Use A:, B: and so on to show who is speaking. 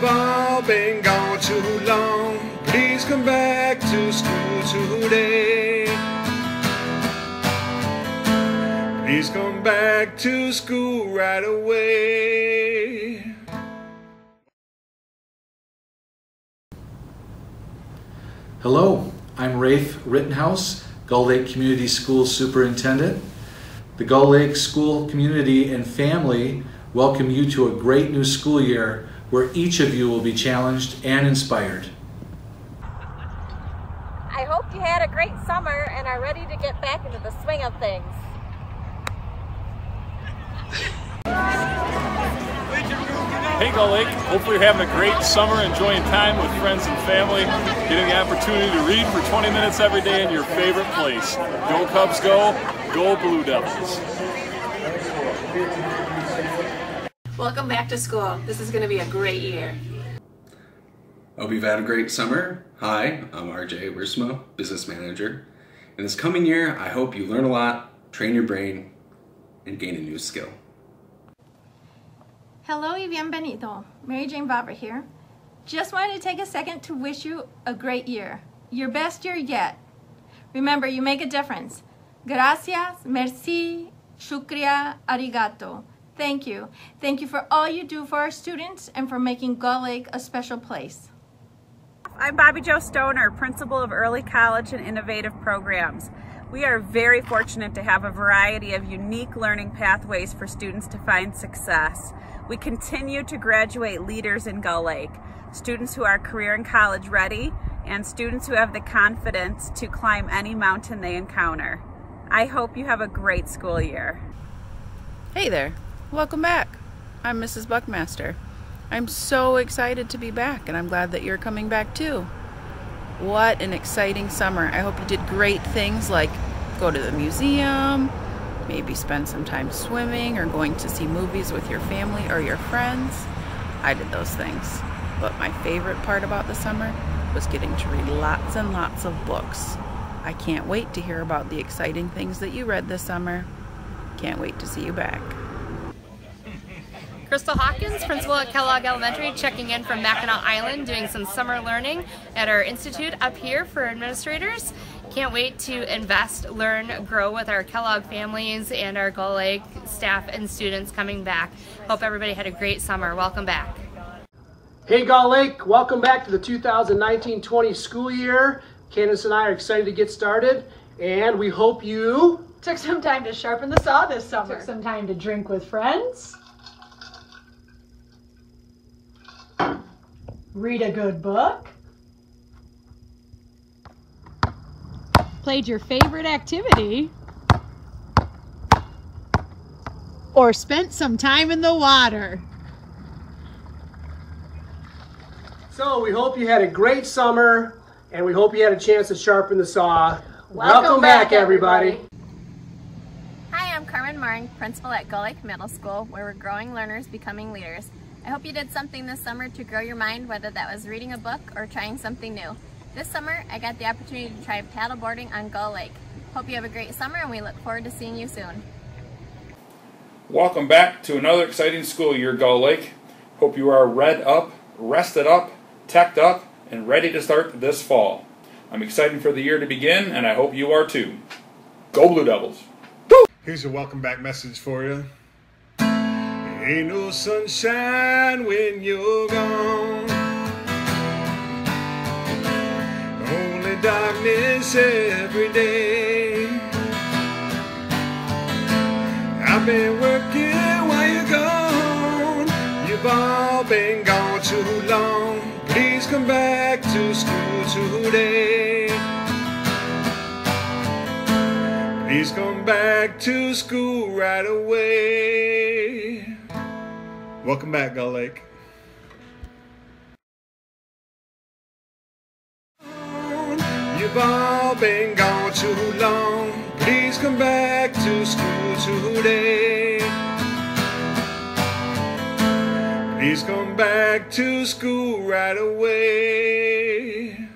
A: You've all been gone too long. Please come back to school today. Please come back to school right away.
B: Hello, I'm Rafe Rittenhouse, Gull Lake Community Schools Superintendent. The Gull Lake school community and family welcome you to a great new school year where each of you will be challenged and inspired.
C: I hope you had a great summer and are ready to get back into the swing of things.
D: Hey Gull Lake, hopefully you're having a great summer, enjoying time with friends and family, getting the opportunity to read for 20 minutes every day in your favorite place. Go Cubs go, go Blue Devils.
E: Welcome back to school. This is going to be a great year.
F: Hope you've had a great summer. Hi, I'm RJ Risma, Business Manager. In this coming year, I hope you learn a lot, train your brain, and gain a new skill.
G: Hello y bienvenido. Mary Jane Bobber here. Just wanted to take a second to wish you a great year. Your best year yet. Remember, you make a difference. Gracias, merci, shukriya, arigato. Thank you. Thank you for all you do for our students and for making Gull Lake a special place.
H: I'm Bobby Joe Stoner, Principal of Early College and Innovative Programs. We are very fortunate to have a variety of unique learning pathways for students to find success. We continue to graduate leaders in Gull Lake, students who are career and college ready, and students who have the confidence to climb any mountain they encounter. I hope you have a great school year.
I: Hey there, welcome back. I'm Mrs. Buckmaster. I'm so excited to be back, and I'm glad that you're coming back too. What an exciting summer. I hope you did great things like go to the museum, maybe spend some time swimming or going to see movies with your family or your friends. I did those things. But my favorite part about the summer was getting to read lots and lots of books. I can't wait to hear about the exciting things that you read this summer. Can't wait to see you back.
J: Crystal Hawkins, principal at Kellogg Elementary, checking in from Mackinac Island, doing some summer learning at our institute up here for administrators. Can't wait to invest, learn, grow with our Kellogg families and our Gull Lake staff and students coming back. Hope everybody had a great summer. Welcome back.
K: Hey Gull Lake, welcome back to the 2019-20 school year. Candace and I are excited to get started and we hope you
L: took some time to sharpen the saw this summer. Took some time to drink with friends. Read a good book. Played your favorite activity. Or spent some time in the water.
K: So we hope you had a great summer and we hope you had a chance to sharpen the saw.
C: Welcome,
K: Welcome
C: back,
K: back, everybody.
C: everybody. Marn, principal at Gull Lake Middle School, where we're growing learners becoming leaders. I hope you did something this summer to grow your mind, whether that was reading a book or trying something new. This summer, I got the opportunity to try paddleboarding on Gull Lake. Hope you have a great summer and we look forward to seeing you soon.
D: Welcome back to another exciting school year, Gull Lake. Hope you are read up, rested up, teched up, and ready to start this fall. I'm excited for the year to begin, and I hope you are too. Go Blue Devils!
A: Here's a welcome back message for you. Ain't no sunshine when you're gone. Only darkness every day. I've been working while you're gone. You've all been gone too long. Please come back to school today. Please come back to school right away. Welcome back, Gull Lake. You've all been gone too long. Please come back to school today. Please come back to school right away.